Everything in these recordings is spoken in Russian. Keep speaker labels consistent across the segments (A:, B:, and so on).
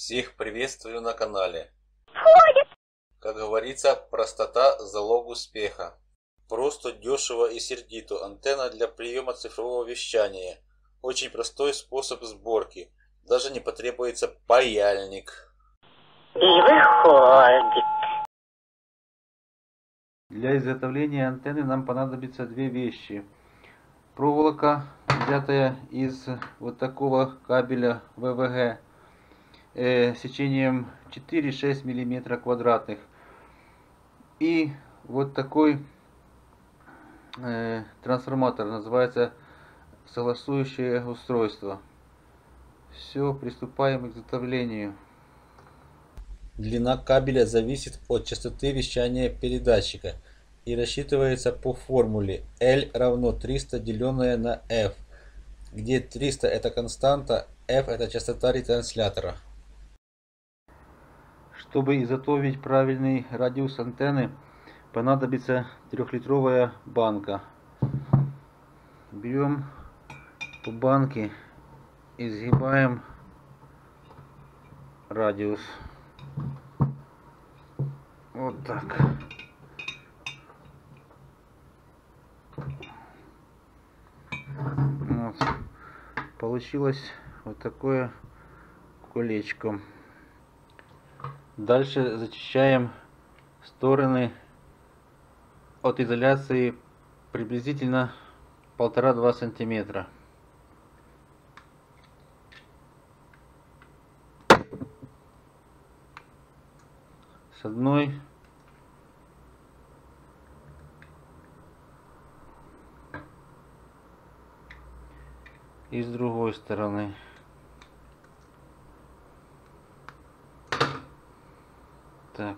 A: Всех приветствую на канале. Как говорится, простота – залог успеха. Просто, дешево и сердито. Антенна для приема цифрового вещания. Очень простой способ сборки. Даже не потребуется паяльник.
B: И выходит.
C: Для изготовления антенны нам понадобится две вещи. Проволока, взятая из вот такого кабеля ВВГ э, сечением 4-6 мм квадратных. И вот такой э, трансформатор, называется согласующее устройство. Все, приступаем к изготовлению.
A: Длина кабеля зависит от частоты вещания передатчика и рассчитывается по формуле L равно 300 деленное на F, где 300 это константа, F это частота ретранслятора.
C: Чтобы изготовить правильный радиус антенны, понадобится трехлитровая банка. Берем по банке и сгибаем радиус. Вот так. Вот. Получилось вот такое колечко. Дальше зачищаем стороны от изоляции приблизительно полтора-два сантиметра. С одной и с другой стороны. Так.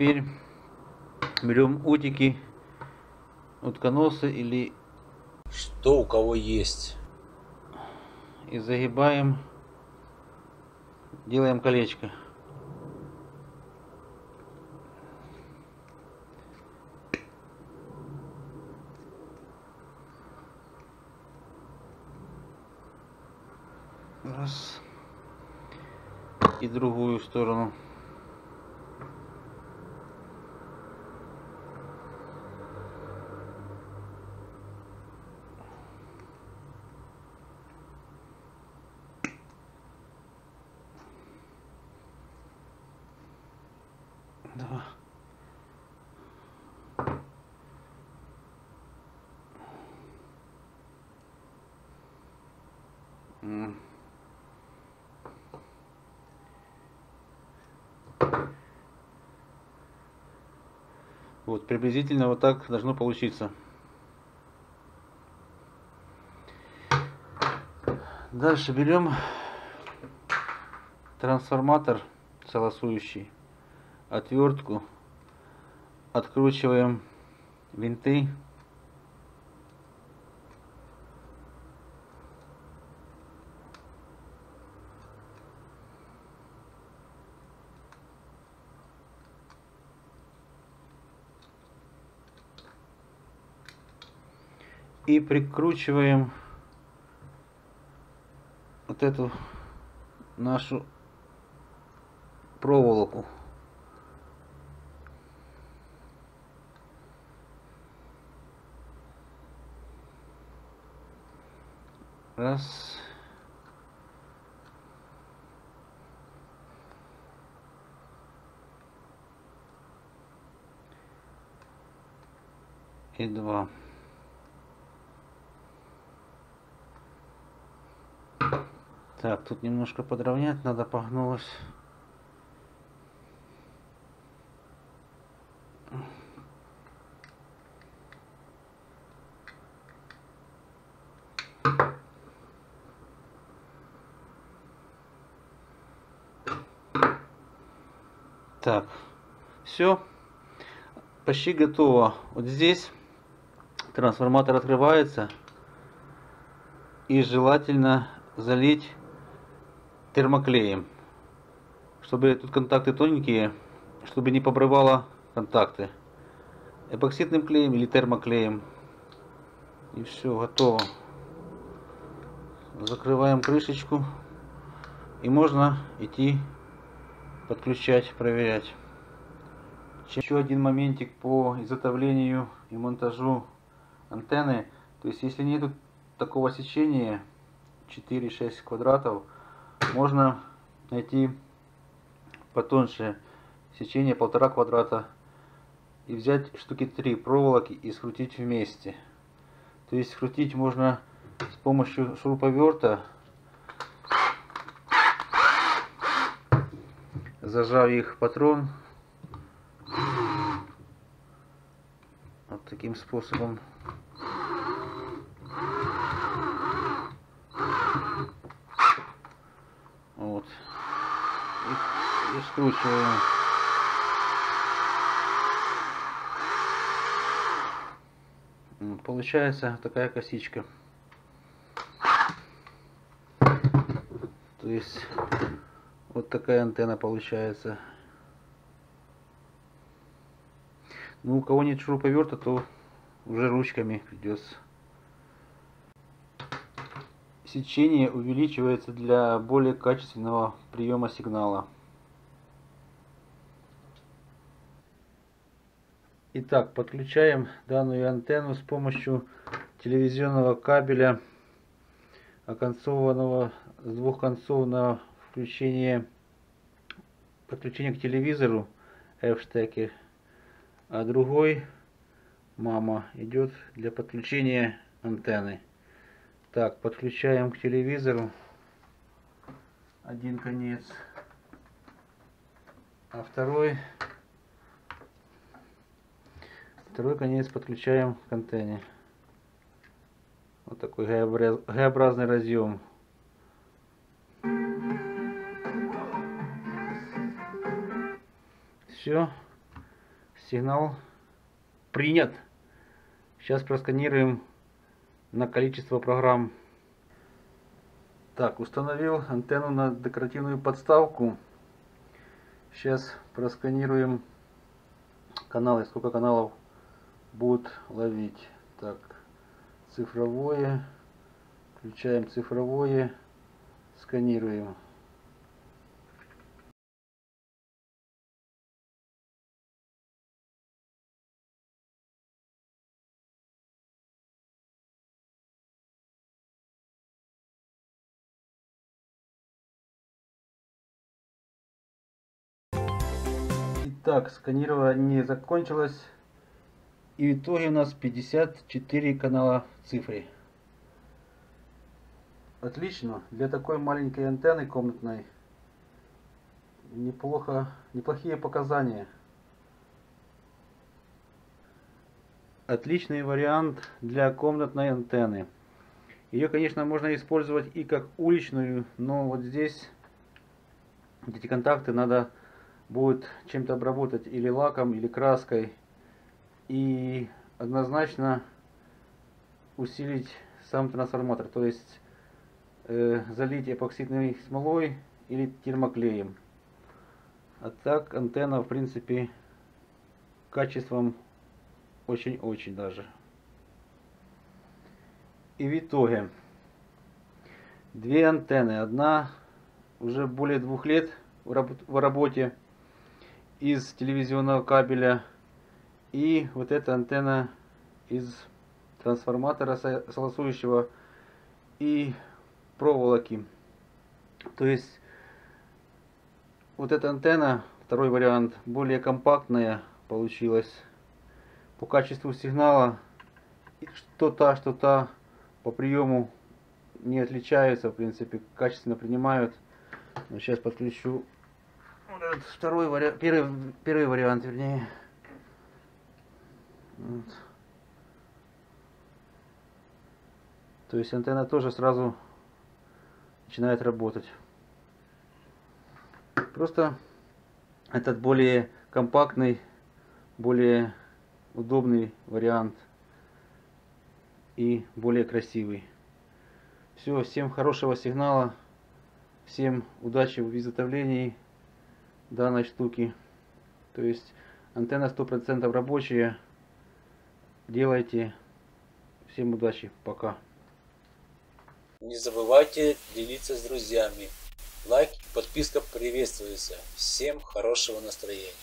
C: Теперь берем утики, утконосы или
A: Что у кого есть.
C: и загибаем, делаем колечко. Раз. И другую сторону. Два. М. Вот, приблизительно вот так должно получиться. Дальше берем трансформатор согласующий, отвертку, откручиваем винты. И прикручиваем вот эту нашу проволоку. Раз. И два. Так, тут немножко подровнять надо, погнулось. Так, все, почти готово. Вот здесь трансформатор открывается и желательно залить термоклеем, чтобы тут контакты тоненькие, чтобы не побрывало контакты. Эпоксидным клеем или термоклеем. И все, готово. Закрываем крышечку. И можно идти подключать, проверять. Еще один моментик по изготовлению и монтажу антенны. То есть если нету такого сечения 4-6 квадратов, можно найти потоньше сечение полтора квадрата и взять штуки 3 проволоки и скрутить вместе. То есть скрутить можно с помощью шуруповерта, зажав их патрон вот таким способом. Вот. И, и скручиваем. Получается такая косичка. То есть вот такая антенна получается. Ну, у кого нет шуруповерта, то уже ручками придется. Сечение увеличивается для более качественного приема сигнала. Итак, подключаем данную антенну с помощью телевизионного кабеля, оконцованного с двух концов на включение подключение к телевизору F-штекер, а другой мама идет для подключения антенны. Так, подключаем к телевизору один конец, а второй второй конец подключаем к антенне. Вот такой Г-образный разъем. Все, сигнал принят. Сейчас просканируем на количество программ. Так, установил антенну на декоративную подставку. Сейчас просканируем каналы, сколько каналов будут ловить. Так, цифровое. Включаем цифровое. Сканируем. Так, сканирование закончилось. И в итоге у нас 54 канала в цифре. Отлично. Для такой маленькой антенны комнатной неплохо, неплохие показания. Отличный вариант для комнатной антенны. Ее, конечно, можно использовать и как уличную, но вот здесь эти контакты надо будет чем-то обработать или лаком, или краской. И однозначно усилить сам трансформатор, то есть э, залить эпоксидной смолой или термоклеем. А так антенна в принципе качеством очень-очень даже. И в итоге две антенны. Одна уже более двух лет в работе из телевизионного кабеля и вот эта антенна из трансформатора согласующего и проволоки. То есть вот эта антенна, второй вариант, более компактная получилась. По качеству сигнала что та, что та по приему не отличаются, в принципе, качественно принимают. Но сейчас подключу вот второй вариант, первый, первый вариант, вернее. Вот. То есть антенна тоже сразу начинает работать. Просто этот более компактный, более удобный вариант и более красивый. Все, всем хорошего сигнала, всем удачи в изготовлении данной штуки. То есть антенна 100% рабочая. Делайте. Всем удачи. Пока.
A: Не забывайте делиться с друзьями.
C: Лайк и подписка приветствуются. Всем хорошего настроения.